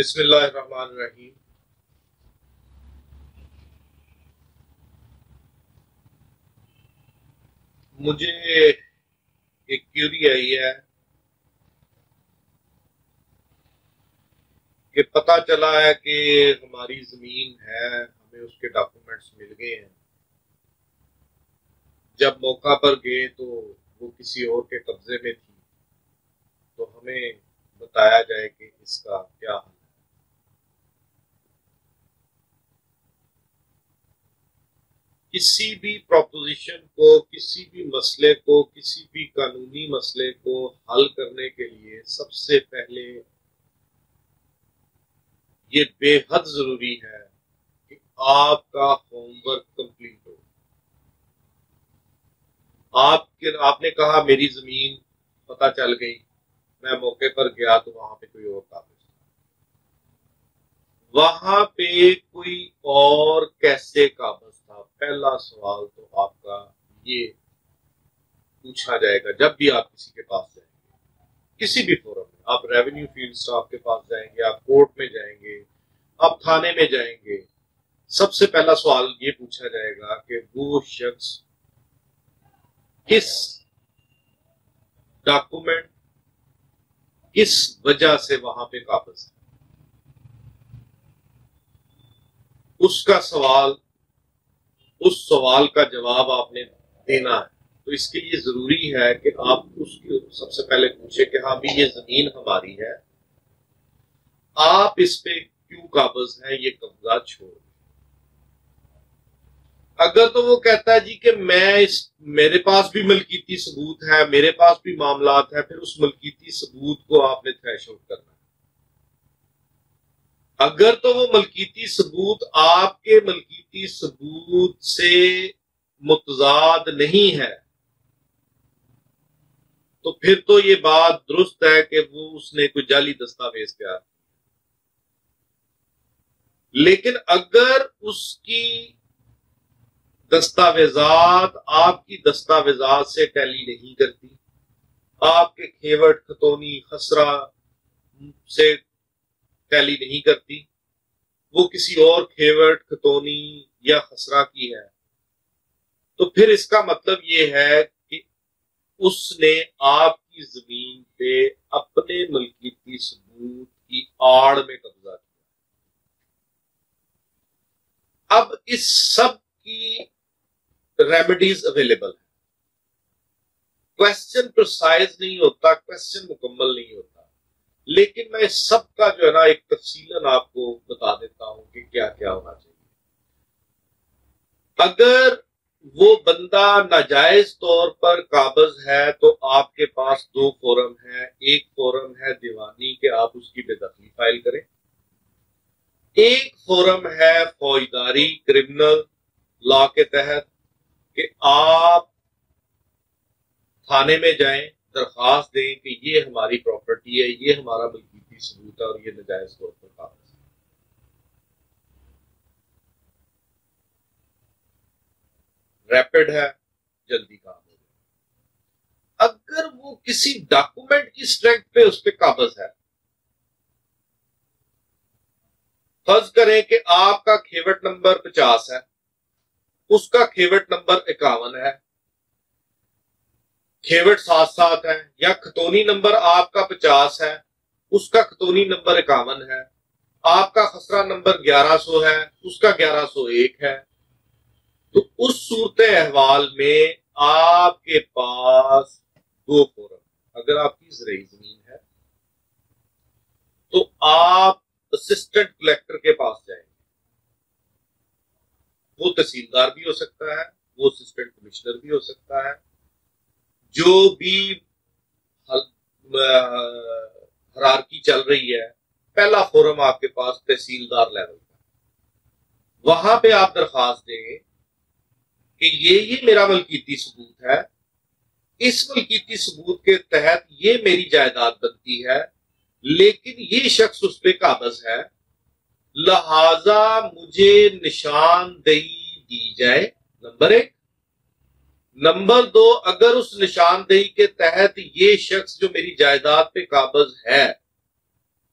بسم اللہ الرحمن الرحیم۔ مجھے ایک کیوری آئی ہے کہ پتا چلا ہے کہ ہماری زمین ہے، ہمیں اس کے ڈاکومنٹس مل گئے ہیں۔ جب موقع پر گئے تو وہ کسی اور کے قبضے میں تھی۔ تو ہمیں بتایا جائے کہ اس کا کیا حل۔ کسی بھی پروپوزیشن کو، کسی بھی مسئلے کو، کسی بھی قانونی مسئلے کو حل کرنے کے لیے سب سے پہلے یہ بے حد ضروری ہے کہ آپ کا ہوم ورک کمپلیٹ ہو۔ آپ کے، آپ نے کہا میری زمین پتہ چل گئی، میں موقع پر گیا تو وہاں پہ کوئی اور قابل وہاں پہ کوئی اور کیسے قابض تھا۔ پہلا سوال تو آپ کا یہ پوچھا جائے گا، جب بھی آپ کسی کے پاس جائیں گے، کسی بھی فورم میں، آپ ریونیو فیلڈ اسٹاف کے پاس جائیں گے، آپ کورٹ میں جائیں گے، آپ تھانے میں جائیں گے، سب سے پہلا سوال یہ پوچھا جائے گا کہ وہ شخص کس ڈاکومنٹ کس وجہ سے وہاں پہ قابض ہے اس کا سوال اس سوال کا جواب آپ نے دینا ہے۔ تو اس کے لیے ضروری ہے کہ آپ اس کی سب سے پہلے پوچھے کہ ہاں بھی یہ زمین ہماری ہے۔ آپ اس پہ کیوں قابض ہیں؟ یہ قبضہ چھوڑ۔ اگر تو وہ کہتا ہے جی کہ میں اس، میرے پاس بھی ملکیتی ثبوت ہے، میرے پاس بھی معاملات ہے پھر اس ملکیتی ثبوت کو آپ نے تھریش آؤٹ کرنا ہے۔ اگر تو وہ ملکیتی ثبوت آپ کے ملکیتی ثبوت سے متضاد نہیں ہے، تو پھر تو یہ بات درست ہے کہ وہ اس نے کوئی جعلی دستاویز تیار لیکن اگر اس کی دستاویزات آپ کی دستاویزات سے ٹیلی نہیں کرتی، آپ کے کھیوٹ، کھتونی، خسرہ سے ٹیلی نہیں کرتی۔ وہ کسی اور کھیوٹ کھتونی یا خسرہ کی ہے۔ تو پھر اس کا مطلب یہ ہے کہ اس نے آپ کی زمین پہ اپنے ملکیتی ثبوت کی آڑ میں قبضہ کیا۔ اب اس سب کی ریمیڈیز اویلیبل ہے کوشچن پرسائز نہیں ہوتا کوشچن مکمل نہیں ہوتا۔ لیکن میں اس سب کا جو ہے نا ایک تفصیل آپ کو بتا دیتا ہوں کہ کیا کیا ہونا چاہیے۔ اگر وہ بندہ ناجائز طور پر قابض ہے تو آپ کے پاس دو فورم ہے ایک فورم ہے دیوانی کہ آپ اس کی بے دخلی فائل کریں۔ ایک فورم ہے فوجداری کرمنل لا کے تحت کہ آپ تھانے میں جائیں۔ درخواست دیں کہ یہ ہماری پراپرٹی ہے، یہ ہمارا ملکیتی ثبوت ہے اور یہ نجائز طور پر قابض ہے۔ ریپڈ ہے، جلدی کام ہو جائے۔ اگر وہ کسی ڈاکومنٹ کی اسٹرینتھ پہ اس پہ قابض ہے، فرض کریں کہ آپ کا کھیوٹ نمبر پچاس ہے، اس کا کھیوٹ نمبر اکاون ہے کھیوٹ ساتھ ساتھ ہے یا کھتونی نمبر آپ کا پچاس ہے، اس کا کھتونی نمبر اکاون ہے۔ آپ کا خسرہ نمبر گیارہ سو ہے، اس کا گیارہ سو ایک ہے۔ تو اس صورت احوال میں آپ کے پاس دو فورم، اگر آپ کی زرعی زمین ہے، تو آپ اسسٹنٹ کلیکٹر کے پاس جائیں گے۔ وہ تحصیلدار بھی ہو سکتا ہے، وہ اسسٹنٹ کمشنر بھی ہو سکتا ہے۔ جو بھی حرارکی چل رہی ہے، پہلا فورم آپ کے پاس تحصیلدار لیول کا۔ وہاں پہ آپ درخواست دیں کہ یہ یہ میرا ملکیتی ثبوت ہے۔ اس ملکیتی ثبوت کے تحت یہ میری جائیداد بنتی ہے، لیکن یہ شخص اس پہ قابض ہے۔ لہذا مجھے نشاندہی دی جائے۔ نمبر ایک نمبر دو، اگر اس نشاندہی کے تحت یہ شخص جو میری جائیداد پہ قابض ہے،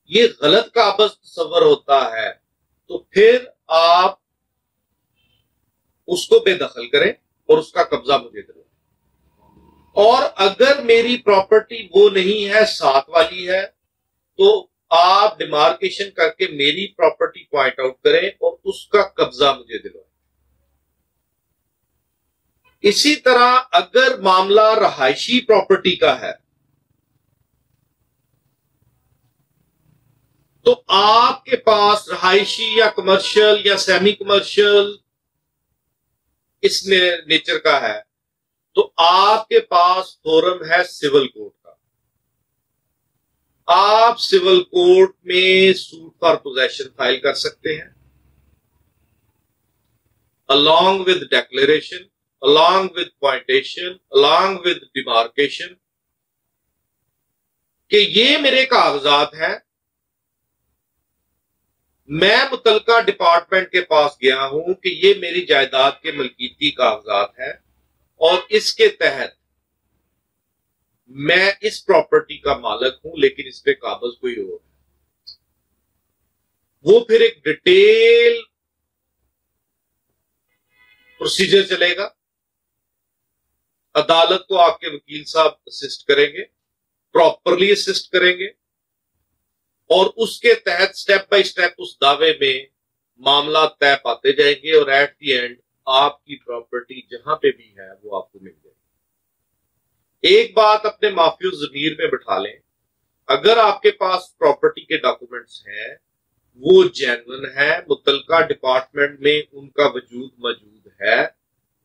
یہ غلط قابض تصور ہوتا ہے، تو پھر آپ اس کو بے دخل کریں اور اس کا قبضہ مجھے دلائیں اور اگر میری پراپرٹی وہ نہیں ہے، ساتھ والی ہے، تو آپ ڈیمارکیشن کر کے میری پراپرٹی پوائنٹ آؤٹ کریں اور اس کا قبضہ مجھے دلوائیں۔ اسی طرح اگر معاملہ رہائشی پراپرٹی کا ہے، تو آپ کے پاس رہائشی یا کمرشل یا سیمی کمرشل اس نیچر کا ہے، تو آپ کے پاس فورم ہے سول کورٹ کا۔ آپ سول کورٹ میں سوٹ فار پوزیشن فائل کر سکتے ہیں، along with declaration along with پوائنٹیشن along with demarcation کہ یہ میرے کاغذات ہیں۔ میں متعلقہ ڈپارٹمنٹ کے پاس گیا ہوں کہ یہ میری جائیداد کے ملکیتی کاغذات ہیں اور اس کے تحت میں اس پراپرٹی کا مالک ہوں، لیکن اس پہ قابض کوئی اور ہے۔ وہ پھر ایک ڈیٹیل پروسیجر چلے گا۔ عدالت کو آپ کے وکیل صاحب اسسٹ کریں گے پراپرلی اسسٹ کریں گے، اور اس کے تحت سٹیپ بائی سٹیپ اس دعوے میں معاملات طے پاتے جائیں گے اور ایٹ دی اینڈ آپ کی پراپرٹی جہاں پہ بھی ہے وہ آپ کو مل جائے گی۔ ایک بات اپنے معافی ضمیر میں بٹھا لیں، اگر آپ کے پاس پراپرٹی کے ڈاکومنٹس ہیں، وہ جینون ہے متعلقہ ڈپارٹمنٹ میں ان کا وجود موجود ہے،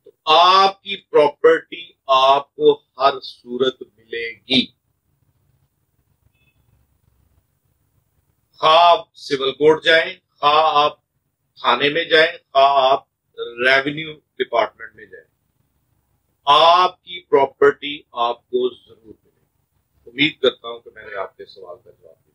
تو آپ کی پراپرٹی آپ کو ہر صورت ملے گی۔ خواہ آپ سول کورٹ جائیں، خواہ آپ تھانے میں جائیں، خواہ آپ ریونیو ڈپارٹمنٹ میں جائیں۔ آپ کی پراپرٹی آپ کو ضرور ملے امید کرتا ہوں کہ میں نے آپ کے سوال کا جواب دیا۔